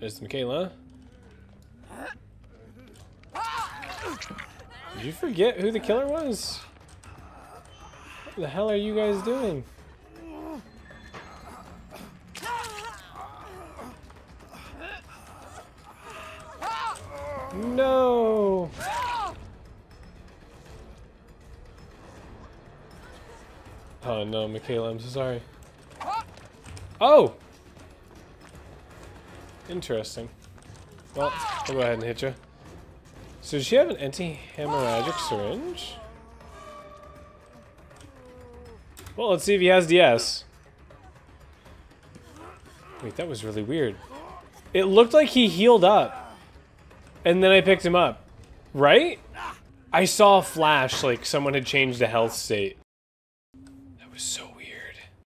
There's Mikaela. Did you forget who the killer was? What the hell are you guys doing? No! Oh no, Mikaela, I'm so sorry. Oh! Interesting. Well, I'll go ahead and hit you. So does she have an anti-hemorrhagic syringe? Well, let's see if he has DS. Wait, that was really weird. It looked like he healed up. And then I picked him up. Right? I saw a flash like someone had changed the health state. That was so